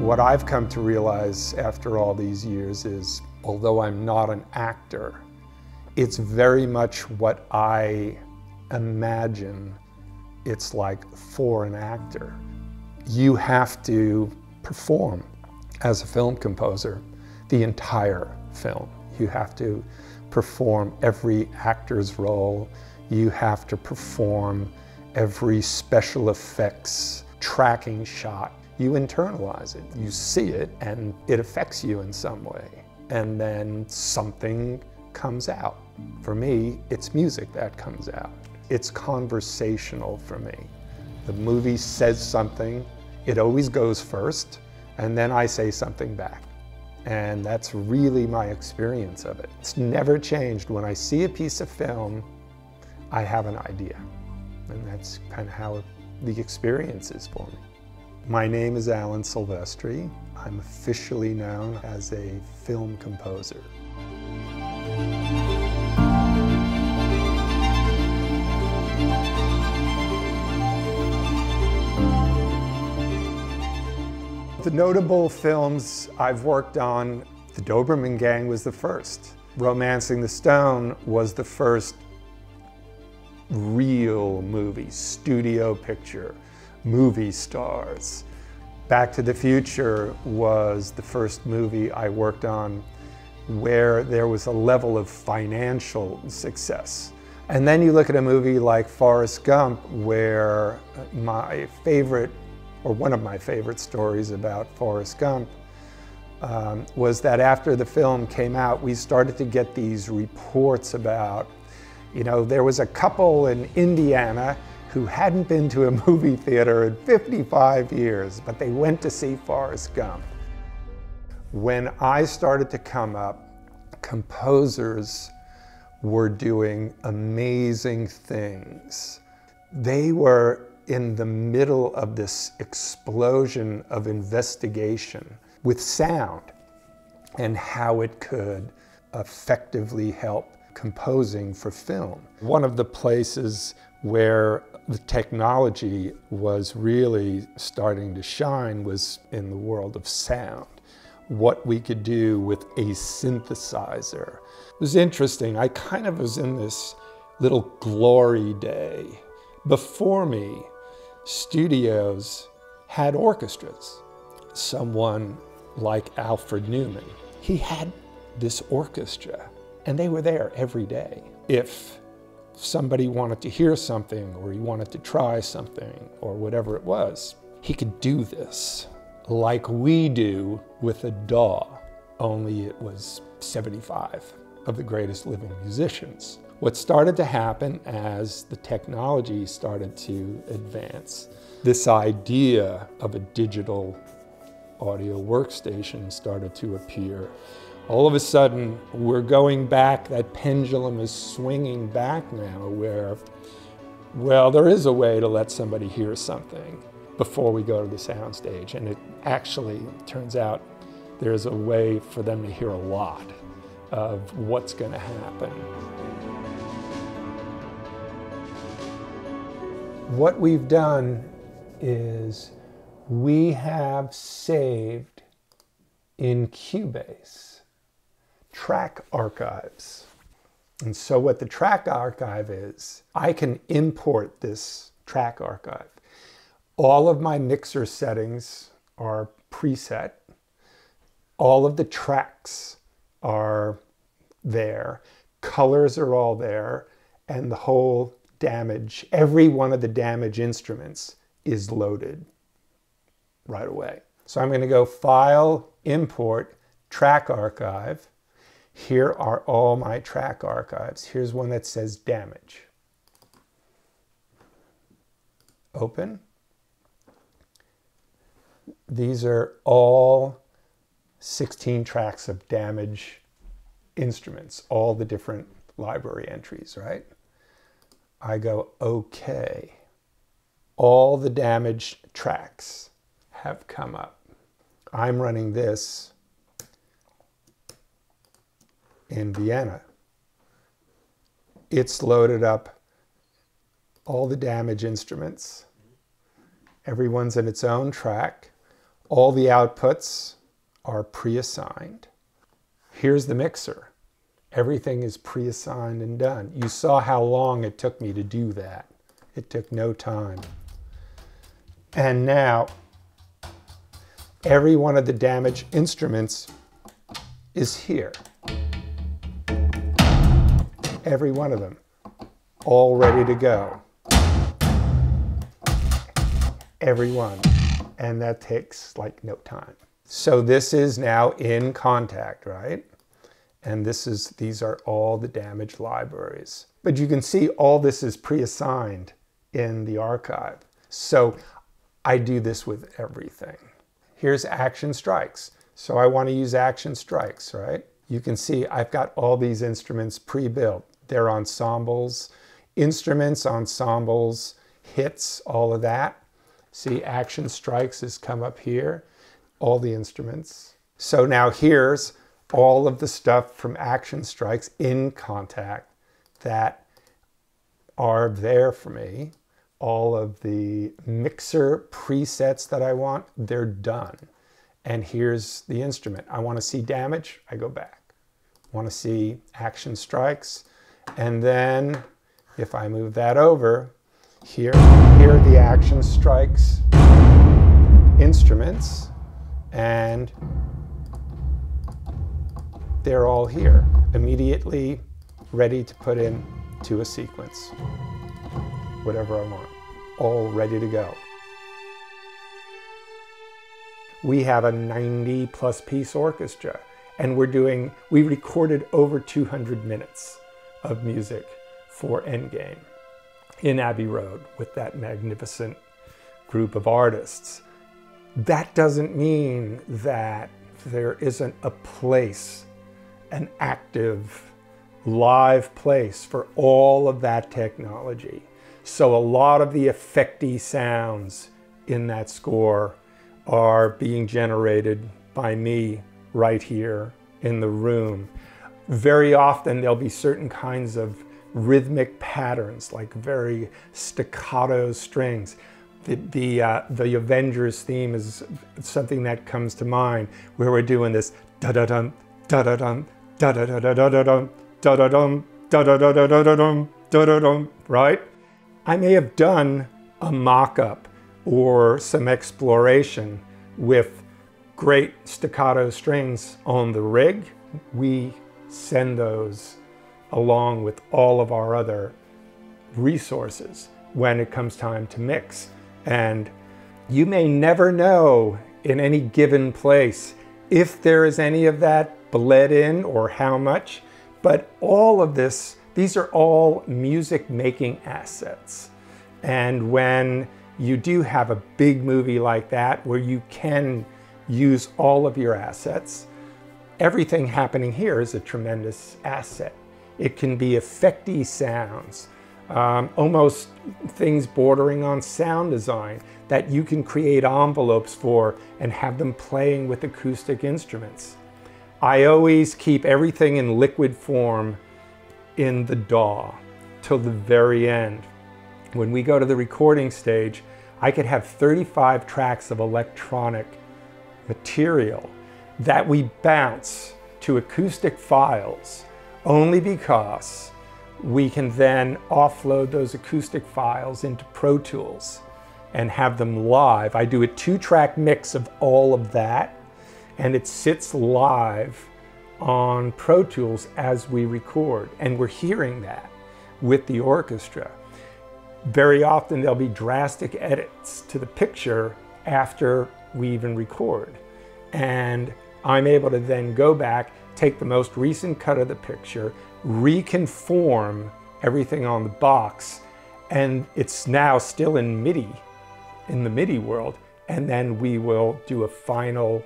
What I've come to realize after all these years is, although I'm not an actor, it's very much what I imagine it's like for an actor. You have to perform as a film composer the entire film. You have to perform every actor's role. You have to perform every special effects tracking shot. You internalize it, you see it, and it affects you in some way. And then something comes out. For me, it's music that comes out. It's conversational for me. The movie says something, it always goes first, and then I say something back. And that's really my experience of it. It's never changed. When I see a piece of film, I have an idea. And that's kind of how the experience is for me. My name is Alan Silvestri. I'm officially known as a film composer. The notable films I've worked on, The Doberman Gang was the first. Romancing the Stone was the first real movie, studio picture, movie stars. Back to the Future was the first movie I worked on where there was a level of financial success. And then you look at a movie like Forrest Gump where my favorite or one of my favorite stories about Forrest Gump, um, was that after the film came out, we started to get these reports about, you know, there was a couple in Indiana who hadn't been to a movie theater in 55 years, but they went to see Forrest Gump. When I started to come up, composers were doing amazing things. They were in the middle of this explosion of investigation with sound and how it could effectively help composing for film. One of the places where the technology was really starting to shine was in the world of sound. What we could do with a synthesizer. It was interesting. I kind of was in this little glory day. Before me, studios had orchestras. Someone like Alfred Newman, he had this orchestra and they were there every day. If somebody wanted to hear something or he wanted to try something or whatever it was, he could do this like we do with a DAW, only it was 75 of the greatest living musicians. What started to happen as the technology started to advance, this idea of a digital audio workstation started to appear. All of a sudden, we're going back, that pendulum is swinging back now where, well, there is a way to let somebody hear something before we go to the soundstage. And it actually turns out there's a way for them to hear a lot of what's going to happen. What we've done is we have saved in Cubase track archives. And so what the track archive is, I can import this track archive. All of my mixer settings are preset. All of the tracks are there. Colors are all there. And the whole damage, every one of the damage instruments is loaded right away. So I'm going to go File, Import, Track Archive. Here are all my track archives. Here's one that says damage. Open. These are all 16 tracks of damage instruments, all the different library entries, right? I go, okay. All the damaged tracks have come up. I'm running this in Vienna. It's loaded up all the damage instruments. Everyone's in its own track. All the outputs are pre-assigned. Here's the mixer. Everything is pre-assigned and done. You saw how long it took me to do that. It took no time. And now, every one of the damaged instruments is here. Every one of them, all ready to go. Every one. And that takes like no time. So this is now in Kontakt, right? And this is these are all the damaged libraries. But you can see all this is pre-assigned in the archive. So I do this with everything. Here's action strikes. So I want to use action strikes, right? You can see I've got all these instruments pre-built. They're ensembles, instruments, ensembles, hits, all of that. See, action strikes has come up here, all the instruments. So now here's all of the stuff from action strikes in Kontakt that are there for me. All of the mixer presets that I want, they're done. And here's the instrument. I want to see damage, I go back. Want to see action strikes. And then if I move that over, here, here the action strikes instruments. And they're all here, immediately ready to put in to a sequence. Whatever I want, all ready to go. We have a 90 plus piece orchestra and we're doing, we recorded over 200 minutes of music for Endgame in Abbey Road with that magnificent group of artists. That doesn't mean that there isn't a place an active, live place for all of that technology. So a lot of the effecty sounds in that score are being generated by me right here in the room. Very often there'll be certain kinds of rhythmic patterns, like very staccato strings. The, the, uh, the Avengers theme is something that comes to mind, where we're doing this da-da-dum, da-da-dum, da da da da da da dum da da dum da da da da da da dum da da dum right i may have done a mock-up or some exploration with great staccato strings on the rig we send those along with all of our other resources when it comes time to mix and you may never know in any given place if there is any of that bled in or how much, but all of this, these are all music making assets. And when you do have a big movie like that where you can use all of your assets, everything happening here is a tremendous asset. It can be effecty sounds, um, almost things bordering on sound design that you can create envelopes for and have them playing with acoustic instruments. I always keep everything in liquid form in the DAW till the very end. When we go to the recording stage, I could have 35 tracks of electronic material that we bounce to acoustic files only because we can then offload those acoustic files into Pro Tools and have them live. I do a two track mix of all of that and it sits live on Pro Tools as we record. And we're hearing that with the orchestra. Very often there'll be drastic edits to the picture after we even record. And I'm able to then go back, take the most recent cut of the picture, reconform everything on the box, and it's now still in MIDI, in the MIDI world, and then we will do a final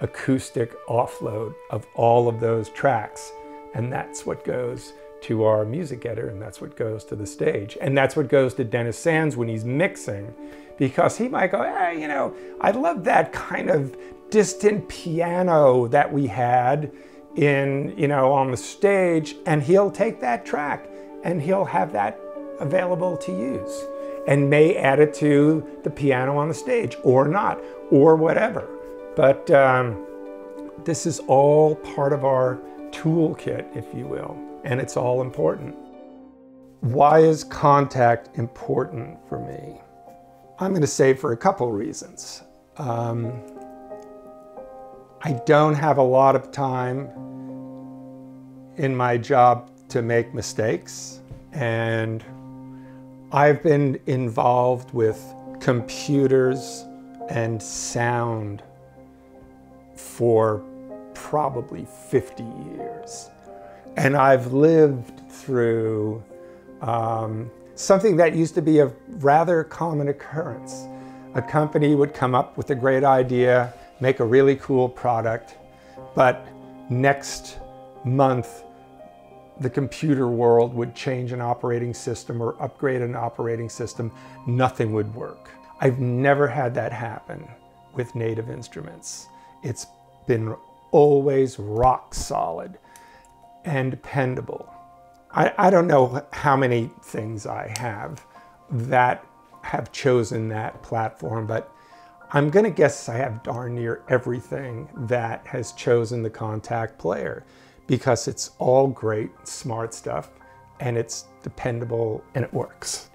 acoustic offload of all of those tracks. And that's what goes to our music editor and that's what goes to the stage. And that's what goes to Dennis Sands when he's mixing because he might go, hey, you know, I love that kind of distant piano that we had in, you know, on the stage. And he'll take that track and he'll have that available to use and may add it to the piano on the stage or not or whatever. But um, this is all part of our toolkit, if you will, and it's all important. Why is Kontakt important for me? I'm going to say for a couple reasons. Um, I don't have a lot of time in my job to make mistakes, and I've been involved with computers and sound for probably 50 years. And I've lived through um, something that used to be a rather common occurrence. A company would come up with a great idea, make a really cool product, but next month the computer world would change an operating system or upgrade an operating system, nothing would work. I've never had that happen with native instruments. It's been always rock solid and dependable. I, I don't know how many things I have that have chosen that platform, but I'm to guess I have darn near everything that has chosen the Kontakt player because it's all great, smart stuff, and it's dependable and it works.